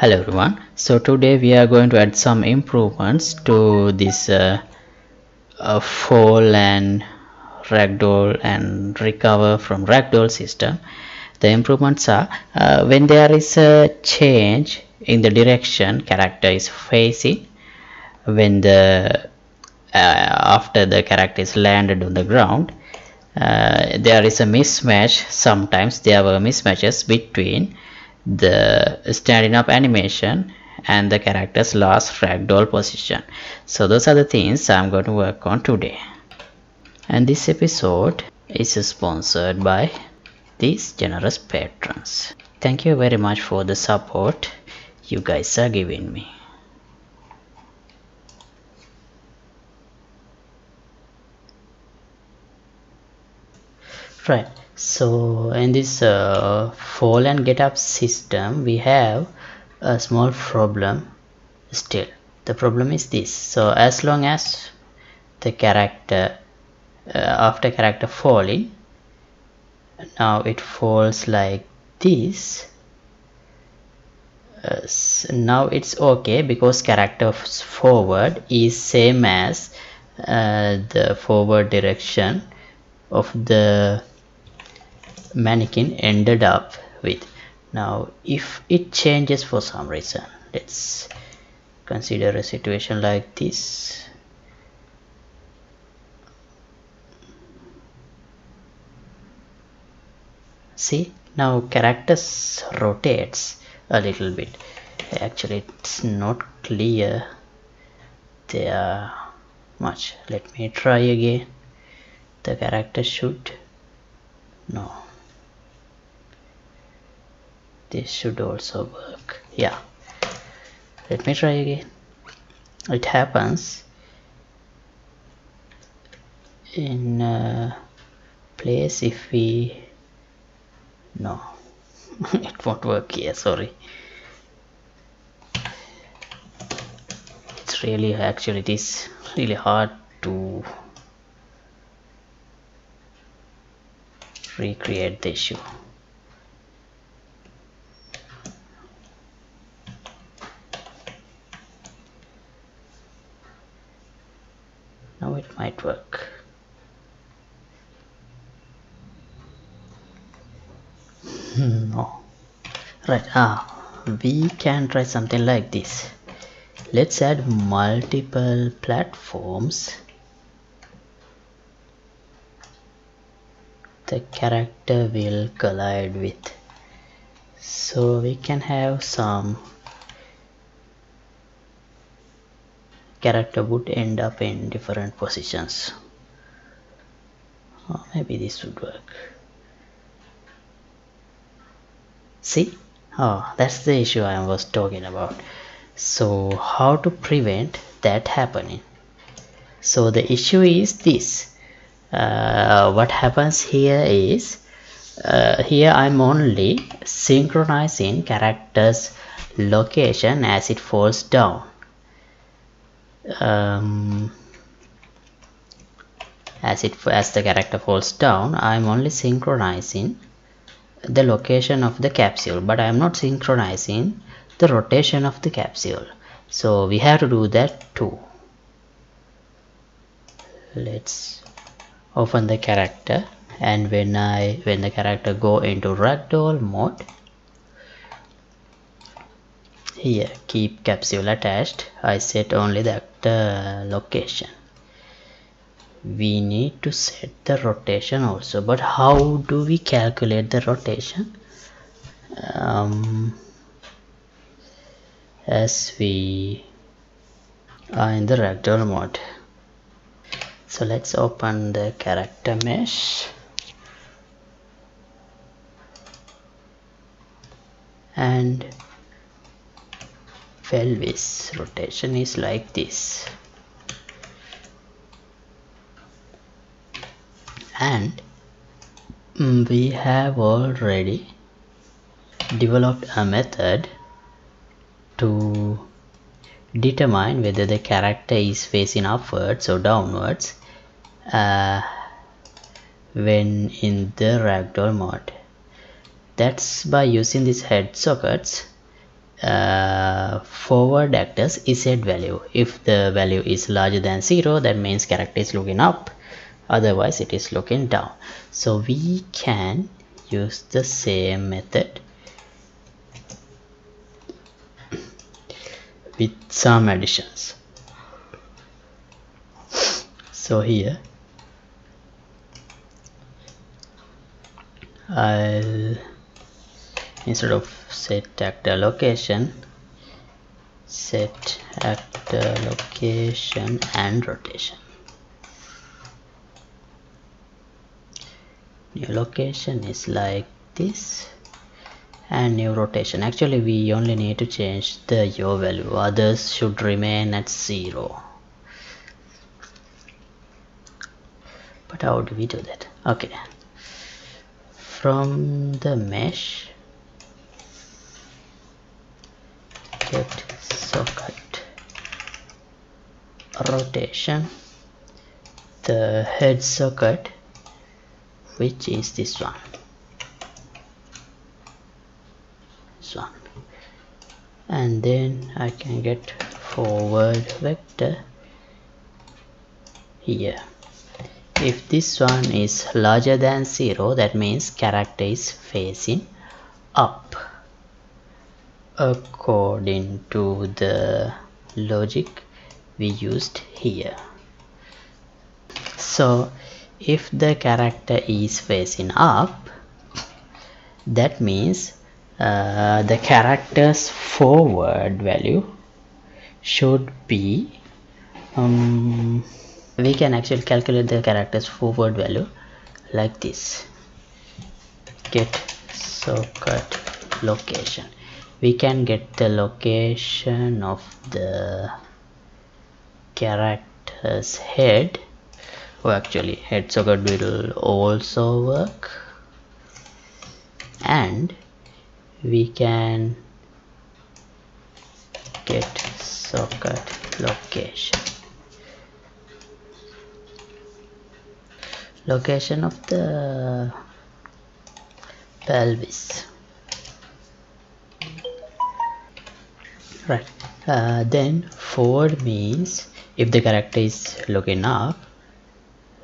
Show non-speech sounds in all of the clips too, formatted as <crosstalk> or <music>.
hello everyone. So today we are going to add some improvements to this uh, uh, fall and ragdoll and recover from ragdoll system. The improvements are uh, when there is a change in the direction character is facing when the uh, after the character is landed on the ground uh, there is a mismatch. Sometimes there were mismatches between the standing up animation and the character's last ragdoll position. So those are the things i'm going to work on today. And this episode is sponsored by these generous patrons. Thank you very much for the support you guys are giving me. Right so in this uh, fall and get up system we have a small problem still. The problem is this. So as long as the character uh, after character falling now it falls like this uh, so now it's okay because character forward is same as uh, the forward direction of the mannequin ended up with. Now if it changes for some reason let's consider a situation like this. See now characters rotates a little bit. Actually it's not clear there much. Let me try again. The character should no this should also work. Yeah. Let me try again. It happens in a place if we no <laughs> it won't work here sorry. It's really actually it is really hard to recreate the issue now it might work no. Right ah we can try something like this. Let's add multiple platforms. The character will collide with. So we can have some character would end up in different positions. Oh, maybe this would work see? Oh that's the issue I was talking about. So how to prevent that happening? So the issue is this. Uh, what happens here is uh, here I'm only synchronizing characters location as it falls down. Um, as it as the character falls down I'm only synchronizing the location of the capsule but I am not synchronizing the rotation of the capsule. So we have to do that too. Let's open the character and when I when the character go into ragdoll mode here keep capsule attached. I set only that uh, location we need to set the rotation also. But how do we calculate the rotation? Um, as we are in the ragdoll mode. So let's open the character mesh. And pelvis rotation is like this and we have already developed a method to determine whether the character is facing upwards or downwards uh, when in the ragdoll mode. That's by using these head sockets. Uh, forward act is z value. If the value is larger than 0 that means character is looking up otherwise it is looking down. So we can use the same method with some additions. So here I'll instead of set actor location set actor location and rotation location is like this and new rotation. Actually we only need to change the yaw value. Others should remain at zero. But how do we do that? Okay. From the mesh get socket rotation the head socket which is this one? This one. And then I can get forward vector here. If this one is larger than 0 that means character is facing up. According to the logic we used here. So if the character is facing up that means uh, the character's forward value should be um, we can actually calculate the character's forward value like this. Get socket location. We can get the location of the character's head oh actually head socket will also work. And we can get socket location. Location of the pelvis. Right. Uh, then forward means if the character is looking up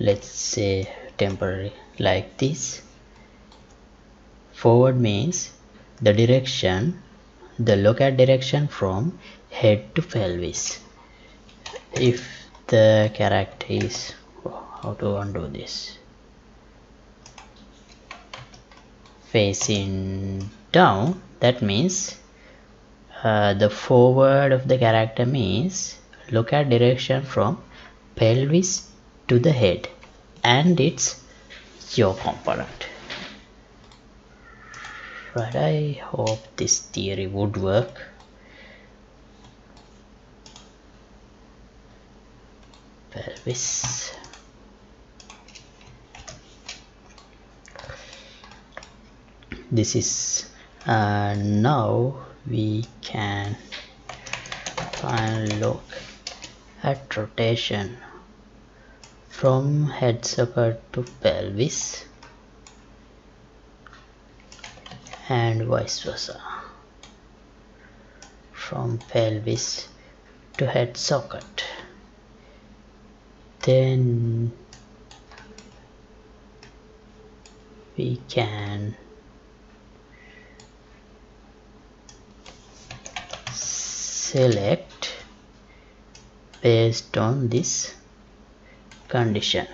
let's say temporary like this. Forward means the direction the look at direction from head to pelvis. If the character is how to undo this? Facing down that means uh, the forward of the character means look at direction from pelvis to the head and its yaw component. Right I hope this theory would work. Pelvis. This is uh, now we can find look at rotation from head socket to pelvis and vice versa. From pelvis to head socket. Then we can select based on this condition.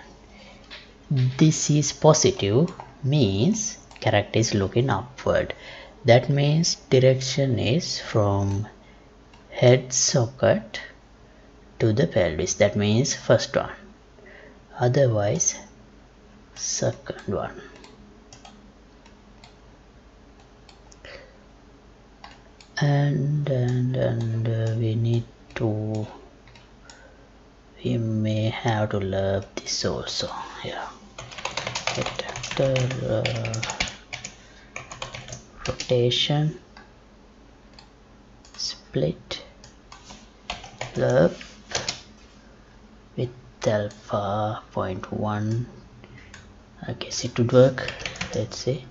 This is positive means character is looking upward. That means direction is from head socket to the pelvis. That means first one. Otherwise second one. And and and uh, we need to we have to lerp this also yeah. After uh, rotation. Split. Lerp. With alpha 0.1 I guess it would work. Let's see.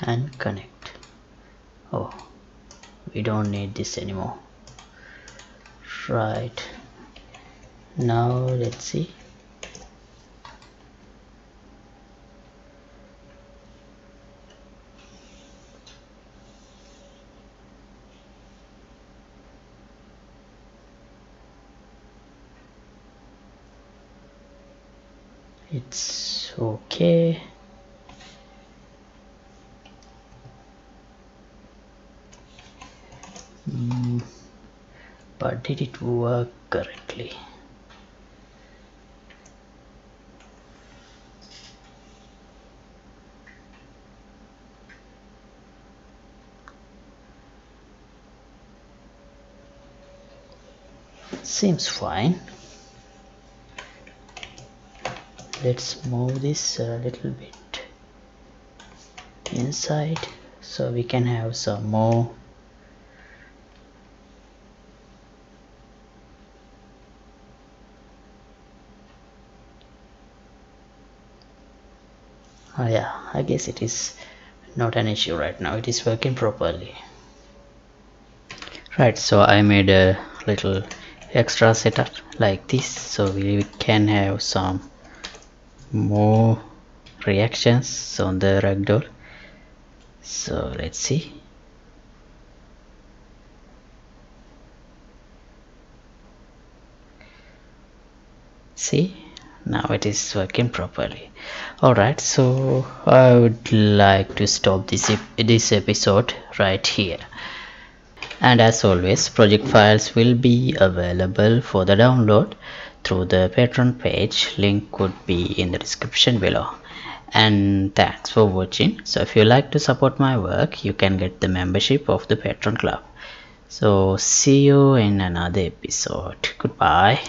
And connect. Oh we don't need this anymore right. Now let's see. It's okay did it work correctly seems fine. Let's move this a little bit inside so we can have some more oh yeah I guess it is not an issue right now. It is working properly. Right so I made a little extra setup like this so we can have some more reactions on the ragdoll so let's see. See now it is working properly. Alright so I would like to stop this this episode right here. And as always project files will be available for the download through the patreon page. Link could be in the description below. And thanks for watching. So if you like to support my work you can get the membership of the patreon club. So see you in another episode. Goodbye